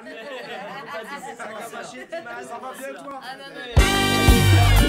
Ça. Va bien toi ah,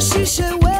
是谁？为